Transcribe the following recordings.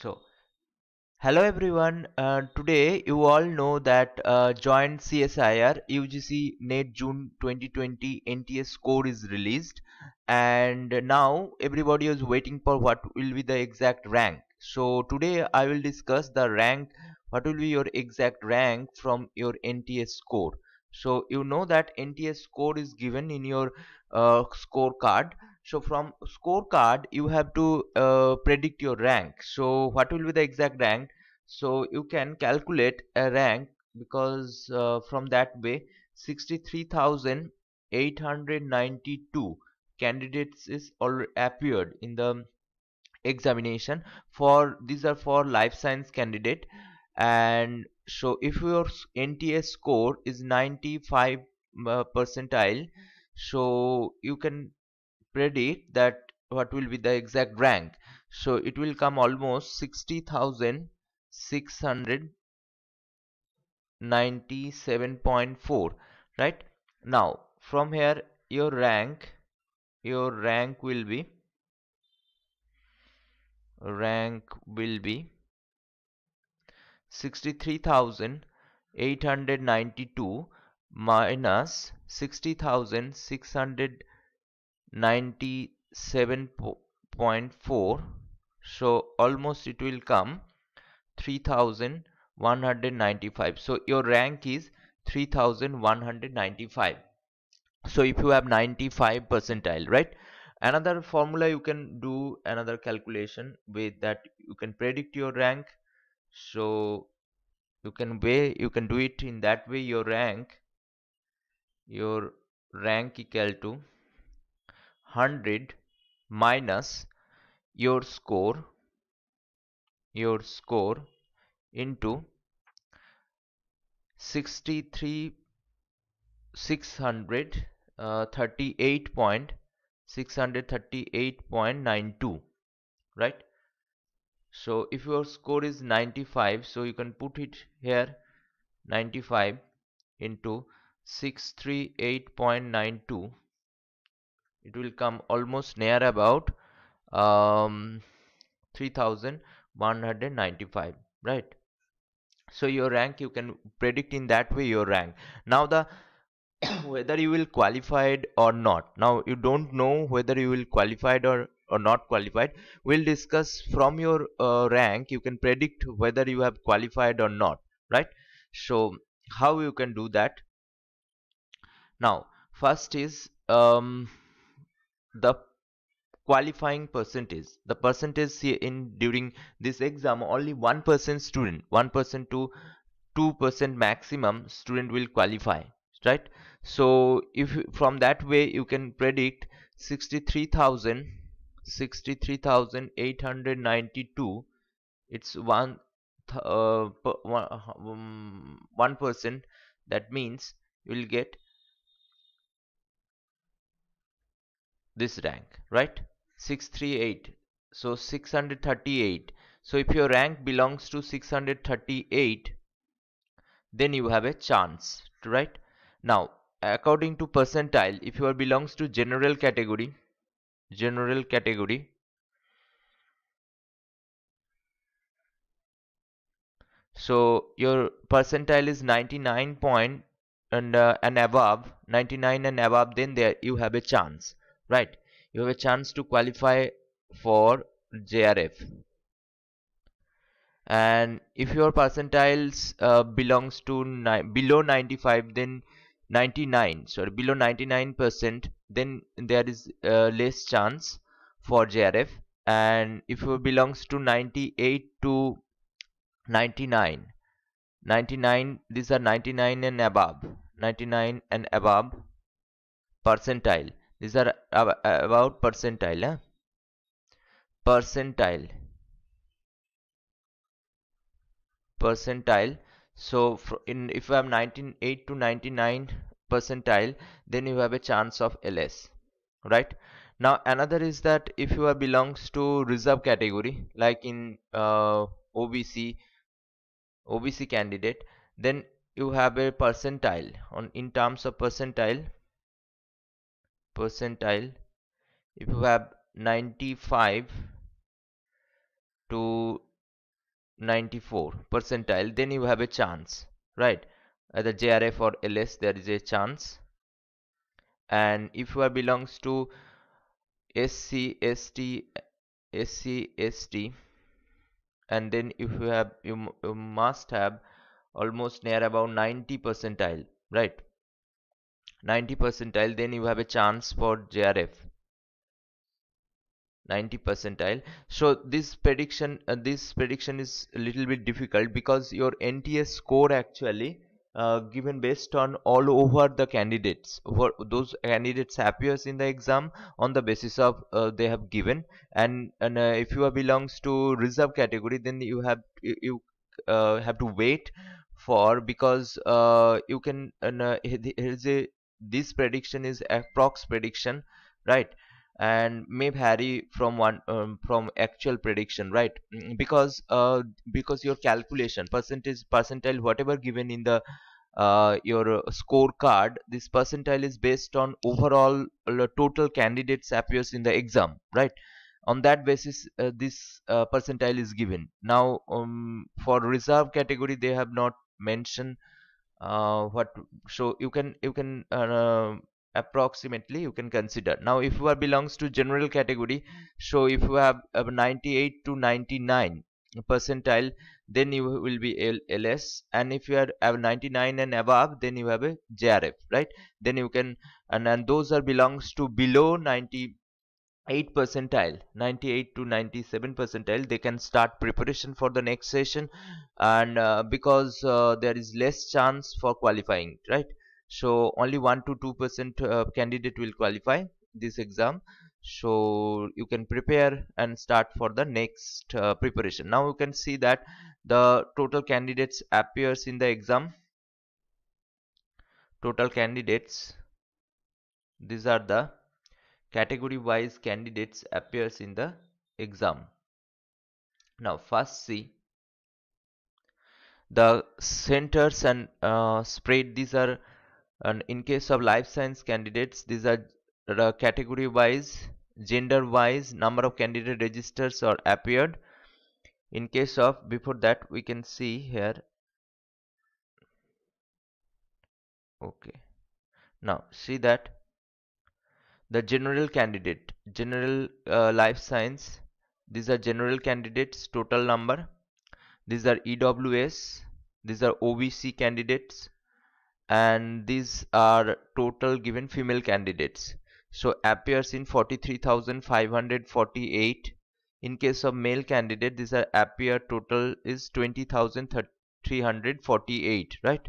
So, hello everyone. Uh, today you all know that uh, joint CSIR UGC NET June 2020 NTS score is released, and now everybody is waiting for what will be the exact rank. So today I will discuss the rank. What will be your exact rank from your NTS score? So you know that NTS score is given in your uh, scorecard so from scorecard you have to uh, predict your rank. So what will be the exact rank? So you can calculate a rank because uh, from that way 63892 candidates is already appeared in the examination. For these are for life science candidate. And so if your NTA score is 95 uh, percentile so you can predict that what will be the exact rank. So it will come almost 60,697.4 right? Now from here your rank your rank will be rank will be 63,892 minus 60,600 97.4 so almost it will come 3195 so your rank is 3195 so if you have 95 percentile right? Another formula you can do another calculation with that you can predict your rank. So you can way you can do it in that way your rank your rank equal to 100 minus your score your score into 63 600 uh, 38 point 638.92 right? So if your score is 95 so you can put it here 95 into 638.92 it will come almost near about um, 3195 right? So your rank you can predict in that way your rank. Now the whether you will qualified or not. Now you don't know whether you will qualified or or not qualified. We'll discuss from your uh, rank you can predict whether you have qualified or not right? So how you can do that? Now first is um, the qualifying percentage. The percentage in during this exam only one percent student one percent to two percent maximum student will qualify right? So if from that way you can predict 63,000 63,892 it's one uh, um, one percent. That means you will get this rank right? 638 so 638 so if your rank belongs to 638 then you have a chance right? Now according to percentile if you are belongs to general category general category so your percentile is 99 point and uh, and above 99 and above then there you have a chance right. You have a chance to qualify for JRF and if your percentiles uh, belongs to below 95 then 99 sorry below 99 percent then there is uh, less chance for JRF and if it belongs to 98 to 99 99 these are 99 and above 99 and above percentile these are about percentile percentile. Percentile. So in if you have 198 to 99 percentile then you have a chance of ls right? Now another is that if you are belongs to reserve category like in uh, obc obc candidate then you have a percentile on in terms of percentile percentile if you have 95 to 94 percentile then you have a chance right? Either JRF or LS there is a chance. And if you are belongs to SC ST SC ST and then if you have you, you must have almost near about 90 percentile right 90 percentile then you have a chance for JRF 90 percentile. So this prediction uh, this prediction is a little bit difficult because your NTS score actually uh, given based on all over the candidates for those candidates appears in the exam on the basis of uh, they have given. And, and uh, if you are belongs to reserve category then you have you, you uh, have to wait for because uh, you can here's a this prediction is approx prediction right? And may vary from one um, from actual prediction right? Mm, because uh, because your calculation percentage percentile whatever given in the uh, your scorecard this percentile is based on overall uh, total candidates appears in the exam right? On that basis uh, this uh, percentile is given. Now um, for reserve category they have not mentioned uh, what so you can you can uh, approximately you can consider. Now if you are belongs to general category so if you have a 98 to 99 percentile then you will be ls and if you are have 99 and above then you have a jrf right? Then you can and, and those are belongs to below 90 8 percentile 98 to 97 percentile they can start preparation for the next session. And uh, because uh, there is less chance for qualifying right? So only 1 to 2 percent uh, candidate will qualify this exam. So you can prepare and start for the next uh, preparation. Now you can see that the total candidates appears in the exam. Total candidates these are the category wise candidates appears in the exam. Now first see the centers and uh, spread these are and in case of life science candidates these are uh, category wise gender wise number of candidate registers are appeared. In case of before that we can see here okay. Now see that the general candidate general uh, life science. These are general candidates total number. These are EWS these are OBC candidates. And these are total given female candidates. So appears in 43,548 in case of male candidate these are appear total is 20,348 right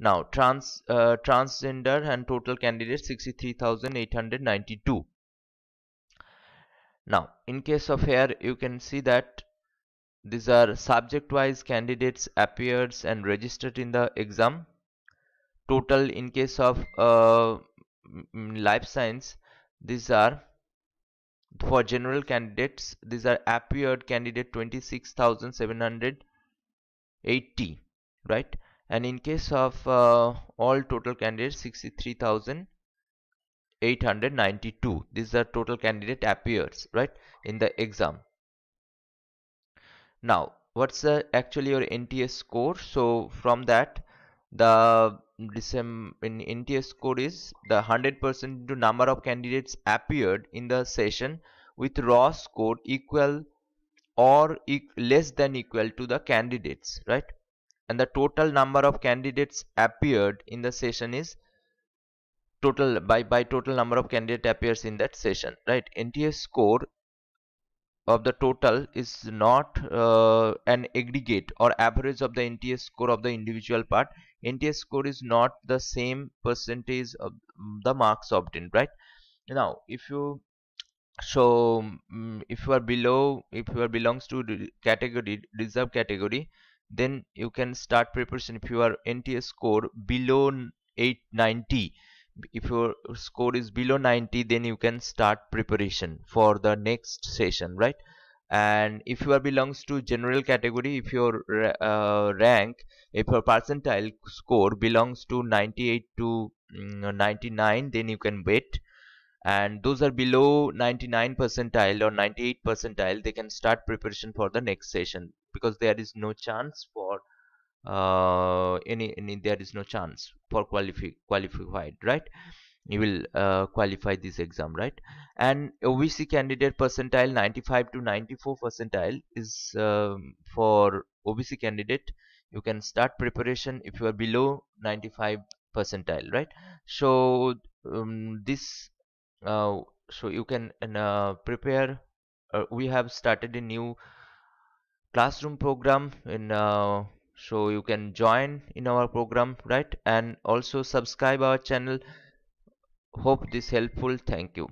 now, trans uh, transgender and total candidates 63,892. Now, in case of here, you can see that these are subject-wise candidates appears and registered in the exam. Total in case of uh, life science, these are for general candidates, these are appeared candidate 26,780, right? And in case of uh, all total candidates 63892 these are total candidate appears right in the exam. Now what's the actually your NTS score? So from that the in NTS score is the 100% to number of candidates appeared in the session with raw score equal or e less than equal to the candidates right and the total number of candidates appeared in the session is total by by total number of candidate appears in that session right? NTS score of the total is not uh, an aggregate or average of the NTS score of the individual part. NTS score is not the same percentage of the marks obtained right? Now if you so um, if you are below if you are belongs to category reserve category then you can start preparation if your NTS score below 890 if your score is below 90 then you can start preparation for the next session right? And if you are belongs to general category if your uh, rank if your percentile score belongs to 98 to mm, 99 then you can wait and those are below 99 percentile or 98 percentile they can start preparation for the next session because there is no chance for uh, any, any there is no chance for qualify qualified right? You will uh, qualify this exam right? And OBC candidate percentile 95 to 94 percentile is um, for OBC candidate you can start preparation if you are below 95 percentile right? So um, this uh, so you can uh, prepare uh, we have started a new classroom program in uh, so you can join in our program right? And also subscribe our channel. Hope this helpful. Thank you